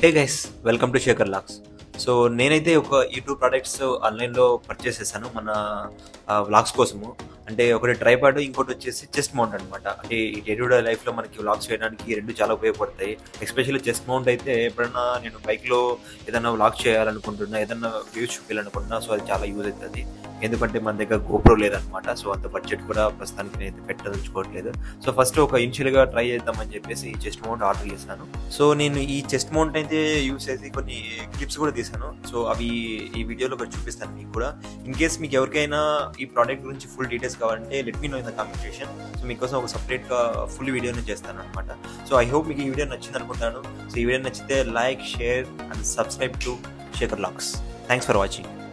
Hey guys welcome to Shekhar lax so నేనైతే ఒక ఈ టూ ప్రోడక్ట్స్ ఆన్లైన్లో పర్చేస్ చేశాను మన వ్లాగ్స్ కోసము. అంటే ఒకటి ట్రైపాడ్ ఇంకోటి వచ్చేసి చెస్ట్ మౌంట్ అనమాట అంటే ఈ డే టు డే లైఫ్లో మనకి వ్లాగ్స్ చేయడానికి రెండు చాలా ఉపయోగపడతాయి. ఎస్పెషల్లీ చెస్ట్ మౌంట్ అయితే ఎప్పుడన్నా నేను బైక్లో ఏదైనా వ్లాగ్ చేయాలనుకుంటున్నా ఏదైనా వ్యూస్ చూపించాలనుకుంటున్నా సో అది చాలా యూజ్ అవుతుంది. ఎందుకంటే మన దగ్గర గోప్రో లేదనమాట సో అంత బడ్జెట్ కూడా ప్రస్తుతానికి నేను పెట్టదలుచుకోవట్లేదు. సో ఫస్ట్ ఒక ఇనిషియల్గా ట్రై చేద్దామని చెప్పేసి ఈ చెస్ట్ మౌంట్ ఆర్డర్ చేశాను. సో నేను ఈ చెస్ట్ మౌంట్ అయితే యూస్ చేసి కొన్ని క్లిప్స్ కూడా తీసాను సో అవి ఈ వీడియోలో కూడా చూపిస్తాను మీకు కూడా. ఇన్ కేస్ మీకు ఎవరికైనా ఈ ప్రోడక్ట్ గురించి ఫుల్ డీటెయిల్స్ కావాలంటే let me know in the comment section so మీకోసం ఒక సపరేట్గా ఫుల్ వీడియోని చేస్తాను అనమాట సో ఐ హోప్ మీకు ఈ వీడియో నచ్చింది అనుకుంటాను. సో ఈ వీడియో నచ్చితే like share and subscribe to Shekhar lax thanks for watching